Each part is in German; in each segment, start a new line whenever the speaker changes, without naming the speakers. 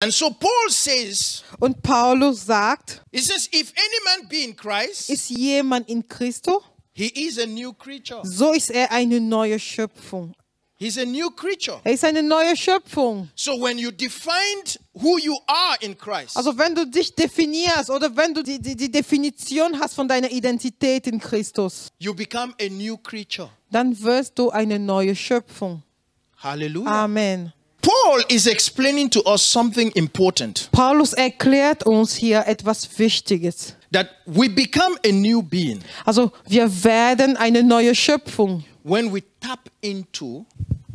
And so Paul says,
Und Paulus sagt,
he says, if any man be in Christ,
ist jemand in Christo,
he is a new creature.
so ist er eine neue Schöpfung.
He's a new creature.
Er ist eine neue Schöpfung.
So when you defined who you are in Christ,
Also wenn du dich definierst oder wenn du die, die, die Definition hast von deiner Identität in Christus,
you become a new creature.
dann wirst du eine neue Schöpfung.
Hallelujah.
Amen.
Paul is explaining to us something important
Paulus erklärt uns hier etwas Wichtiges.
that we become a new being
Also wir werden eine neue Schöpfung,
when we tap into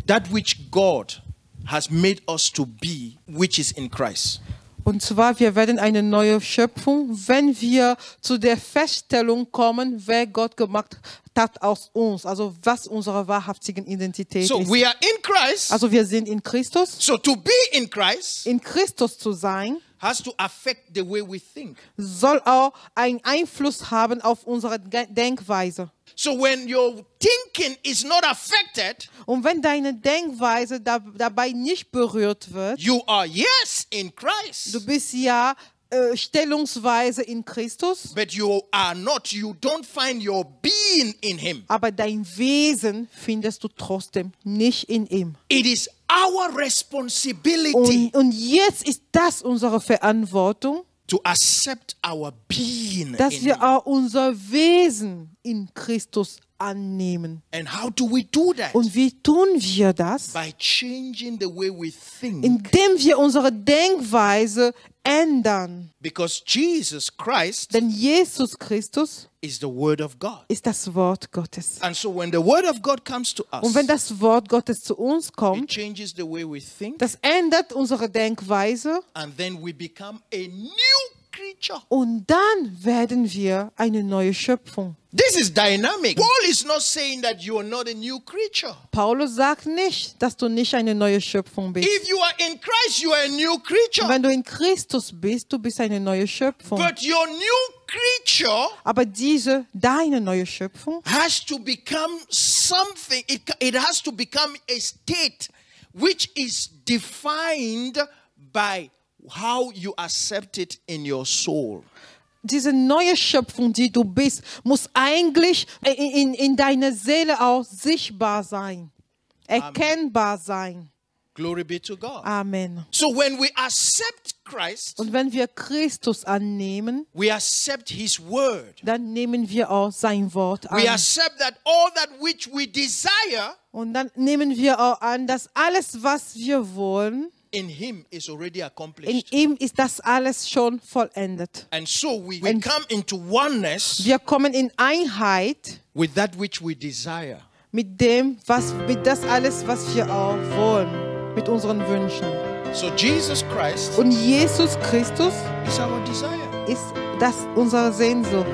that which God has made us to be, which is in Christ.
Und zwar, wir werden eine neue Schöpfung, wenn wir zu der Feststellung kommen, wer Gott gemacht hat aus uns, also was unsere wahrhaftige Identität
So
ist.
we are in Christ.
Also wir sind in Christus.
So to be in Christ
In Christus zu sein,
has to affect the way we think.
soll auch einen Einfluss haben auf unsere Denkweise.
So when your thinking is not affected,
Und wenn deine Denkweise da, dabei nicht berührt wird,
you are yes in Christ,
du bist ja äh, stellungsweise in Christus,
but you are not. You don't find your being in Him.
aber dein Wesen findest du trotzdem nicht in ihm.
It is our responsibility
Und, und jetzt ist das unsere Verantwortung,
to accept our being
dass wir auch unser Wesen in Christus annehmen.
And how do we do that?
Und wie tun wir das?
By changing the way we think.
Indem wir unsere Denkweise ändern.
Because Jesus Christ
Denn Jesus Christus
is the Word of God.
ist das Wort Gottes.
And so when the Word of God comes to us,
Und wenn das Wort Gottes zu uns kommt, it
changes the way we think,
das ändert unsere Denkweise
and then we become a new creature.
und dann werden wir eine neue Schöpfung.
This is dynamic. Paul is not saying that you are not a new creature.
Paulus sagt nicht, dass du nicht eine neue Schöpfung bist.
If you are in Christ, you are a new creature.
Wenn du in Christus bist, du bist eine neue Schöpfung.
But your new creature
Aber diese, deine neue Schöpfung,
has to become something, it, it has to become a state which is defined by how you accept it in your soul.
diese neue Schöpfung, die du bist, muss eigentlich in, in, in deiner Seele auch sichtbar sein, erkennbar sein.
Glory be to God.
Amen.
So when we accept Christ,
Und wenn wir Christus annehmen,
we accept his word.
dann nehmen wir auch sein Wort
We
an.
accept that all that which we desire
Und dann nehmen wir auch an, dass alles, was wir wollen,
in him is already
in
accomplished.
ihm ist das alles schon vollendet.
And so we, we come into oneness
Wir kommen in Einheit
with that which we desire.
mit dem, was, mit das alles, was wir auch wollen, mit unseren Wünschen.
So Jesus Christ
Und Jesus Christus
is our desire.
ist das unsere Sehnsucht.